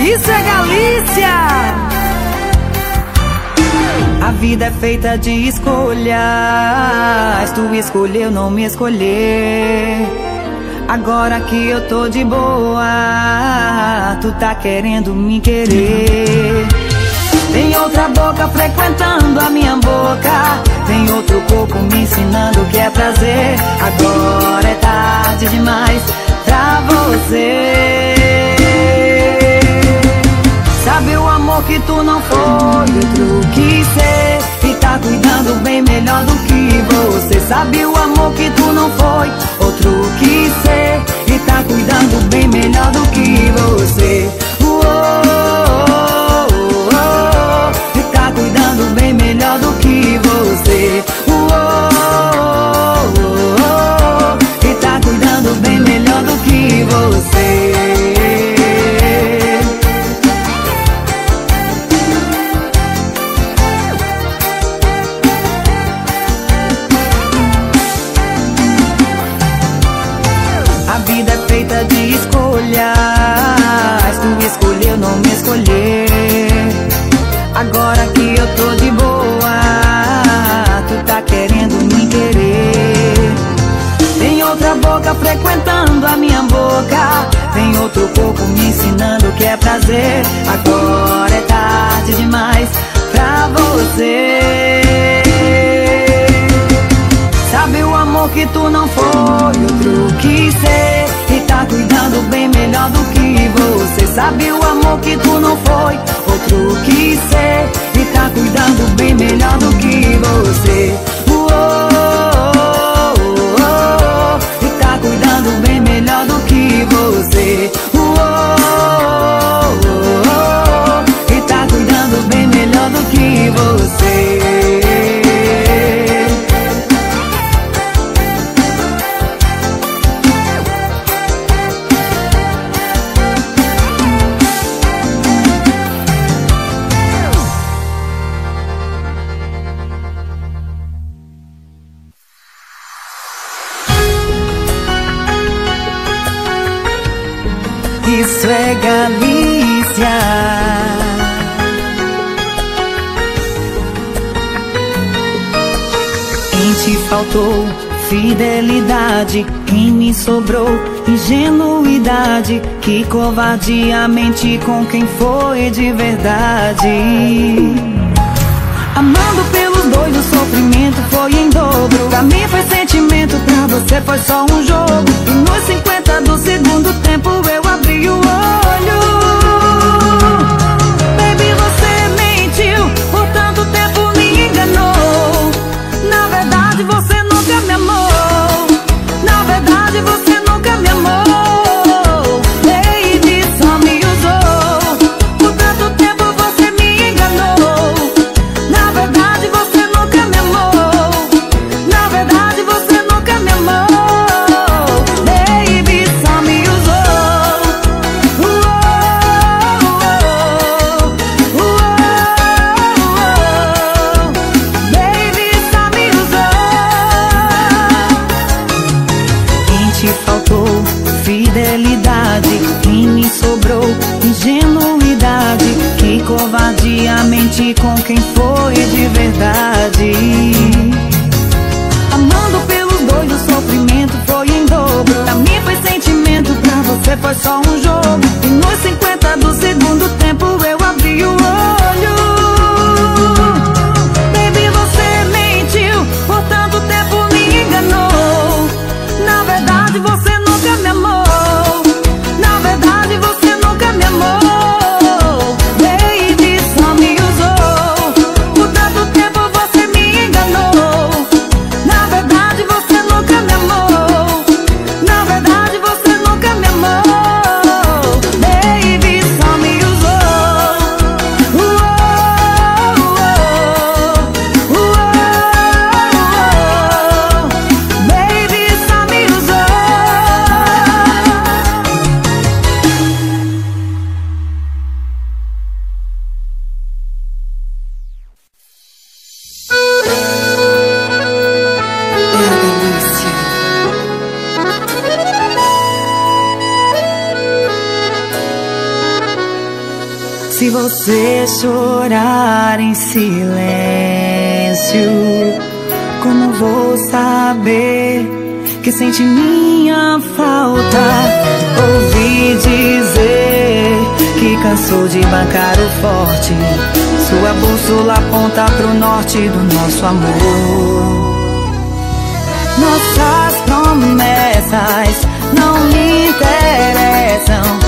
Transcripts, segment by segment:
Isso é Galícia! A vida é feita de escolhas. Tu escolheu não me escolher. Agora que eu tô de boa, tu tá querendo me querer. Tem outra boca frequentando a minha boca. Tem outro corpo me ensinando que é prazer. Agora é tarde demais pra você. Sabe o amor que tu não foi, outro que ser E tá cuidando bem melhor do que você Sabe o amor que tu não foi, outro que ser E tá cuidando bem melhor do que você você Uou, oh, oh, E tá cuidando bem melhor do que você não foi, outro que ser E tá cuidando bem melhor do que você Sabe o amor que tu não foi, outro que ser E tá cuidando bem melhor do que você Uou, cuidando bem melhor do que você. Uou, e tá cuidando bem melhor do que você. Faltou fidelidade, quem me sobrou ingenuidade, que covardiamente com quem foi de verdade. Amando pelos dois, o sofrimento foi em dobro. Pra mim foi sentimento, pra você foi só um jogo. E nos 50 do segundo tempo eu abri o olho. Verdade, você só sente minha falta? Ouvi dizer que cansou de bancar o forte. Sua bússola aponta pro norte do nosso amor. Nossas promessas não me interessam.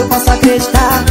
tem um fim.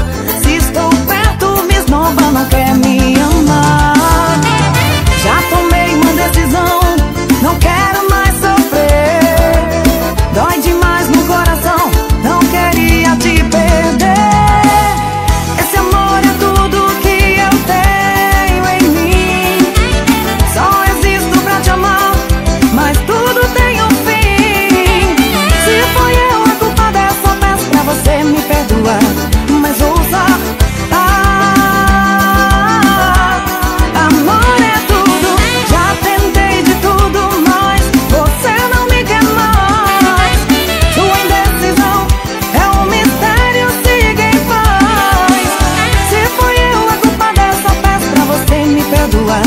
perdoar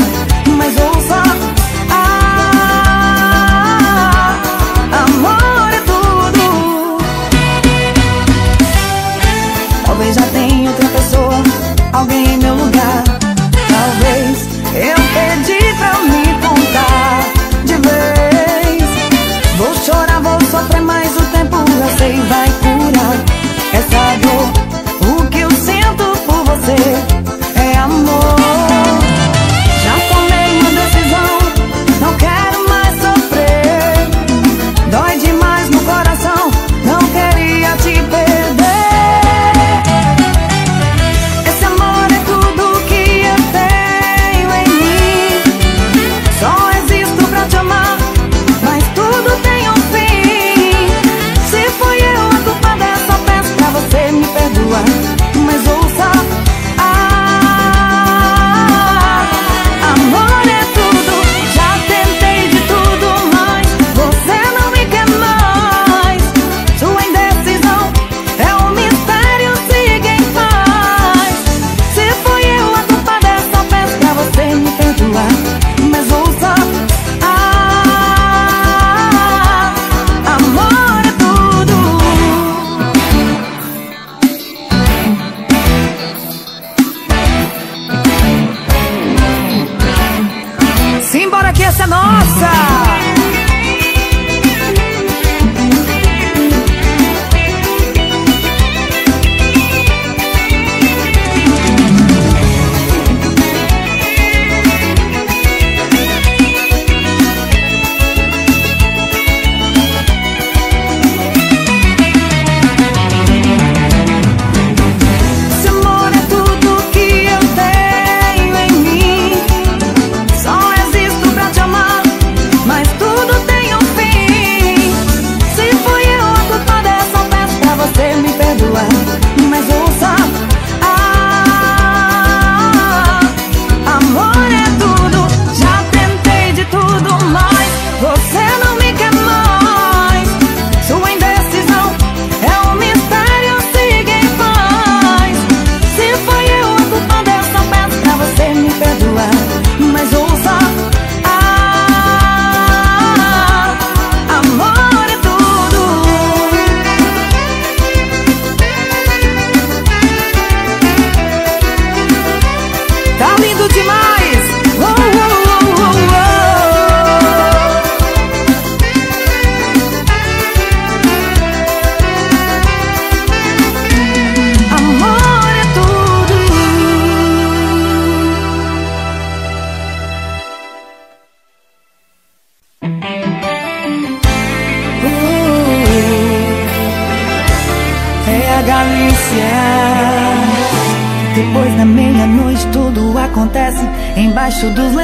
Mas ouça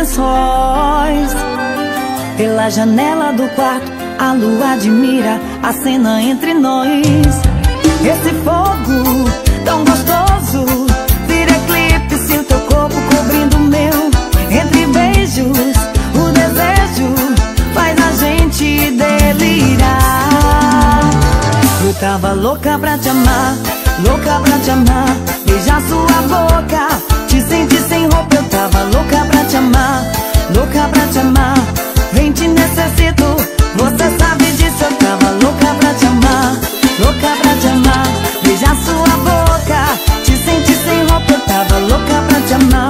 lençóis. Pela janela do quarto, a lua admira a cena entre nós. Esse fogo tão gostoso vira eclipse, o teu corpo cobrindo o meu. Entre beijos, o desejo faz a gente delirar. Eu tava louca pra te amar, louca pra te amar, beijar sua boca. Te senti sem roupa, eu tava louca pra te amar, louca pra te amar. Vem te necessito, você sabe disso Eu tava louca pra te amar, louca pra te amar. Beijar sua boca, te sentir sem roupa Eu tava louca pra te amar.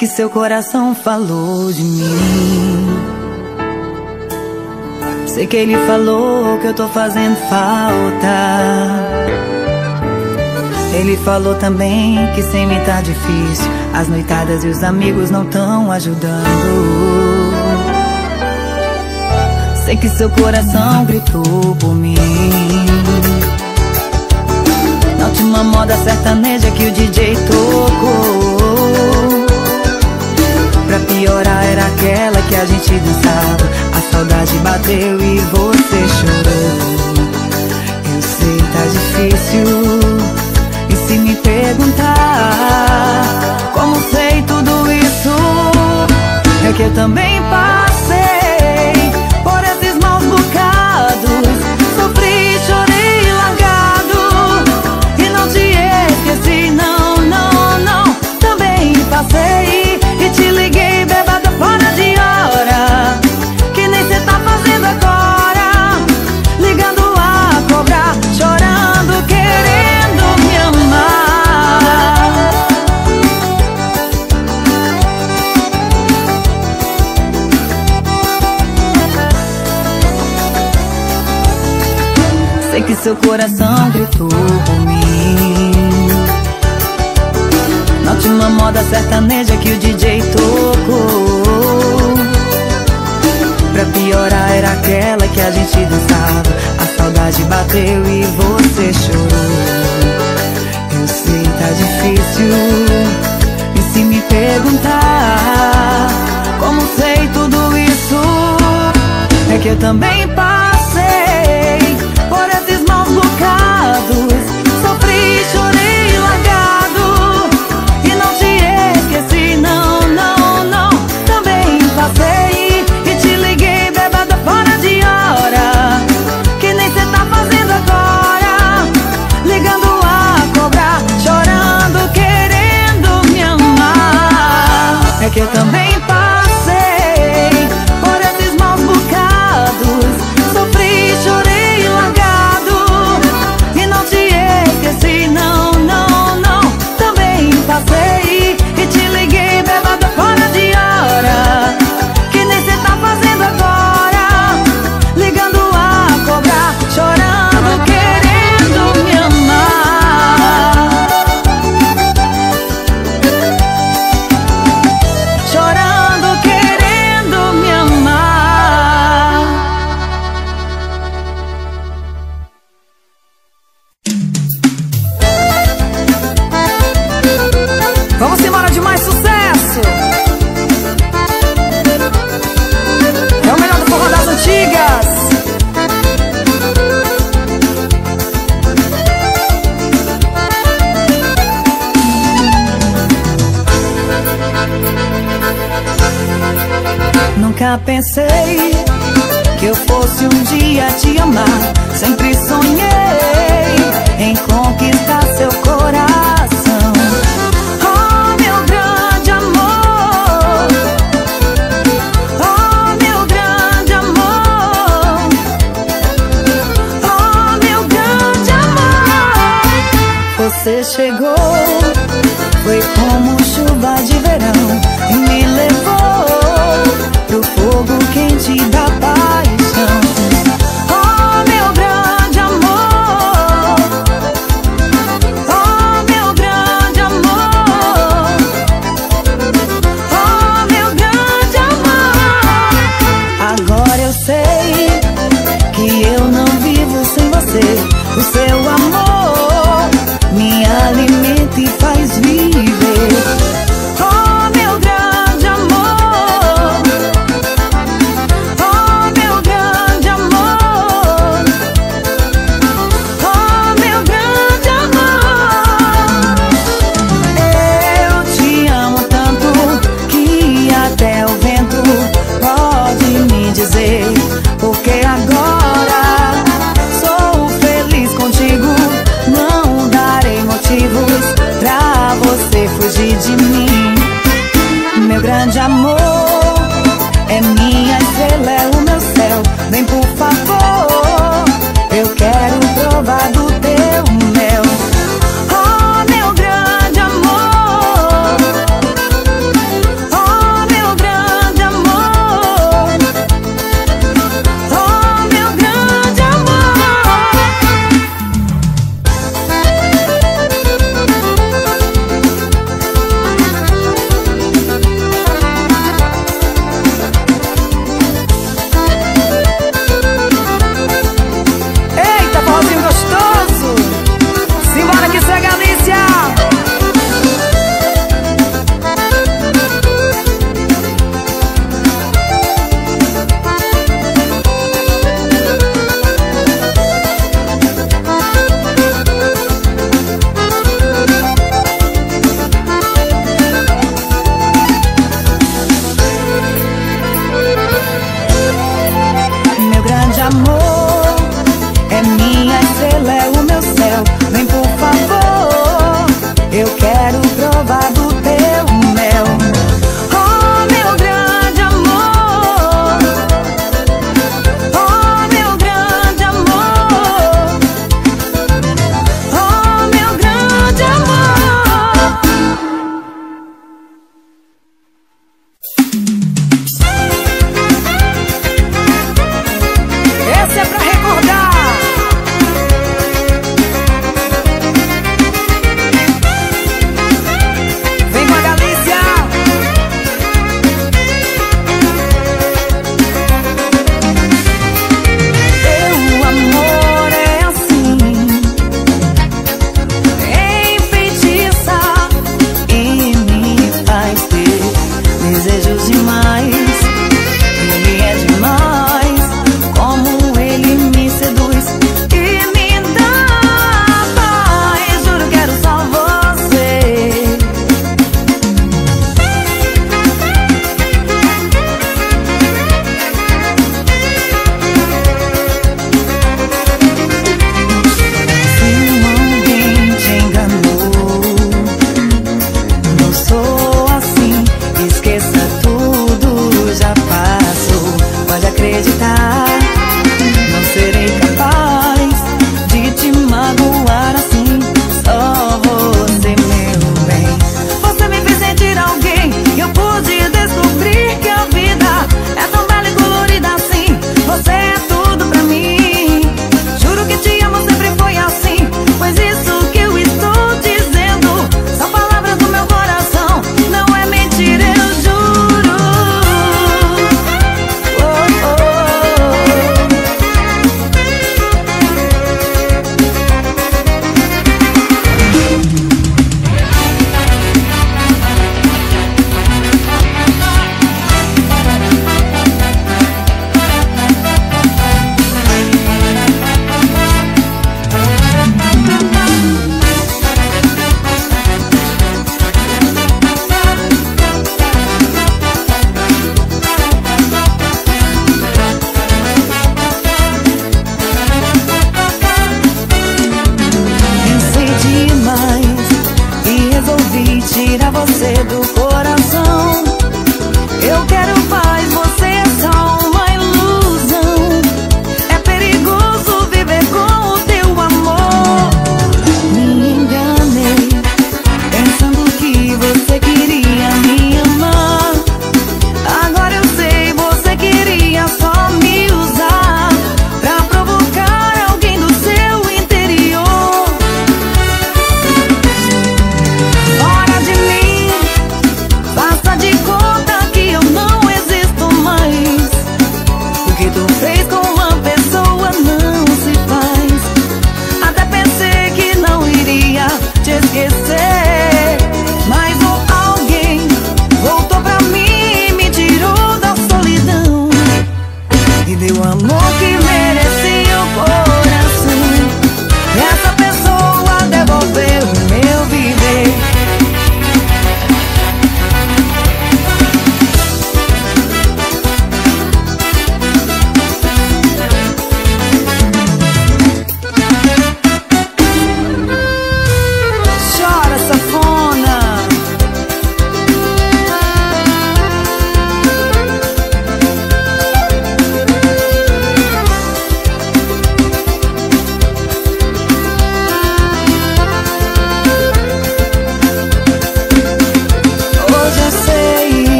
que seu coração falou de mim. Sei que ele falou que eu tô fazendo falta. Ele falou também que sem mim tá difícil. As noitadas e os amigos não tão ajudando. Sei que seu coração gritou por mim. Na última moda sertaneja que o DJ tocou. Que hora era aquela que a gente dançava? A saudade bateu e você chorou. Eu sei, tá difícil. E se me perguntar como sei tudo isso, é que eu também passo. coração. que eu também você chegou. Foi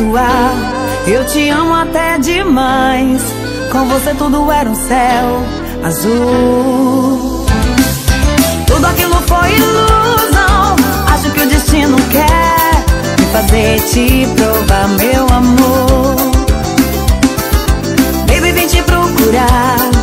perdoar. Eu te amo até demais. Com você tudo era um céu azul. Tudo aquilo foi ilusão. Acho que o destino quer me fazer te provar, meu amor. Baby, vim te procurar.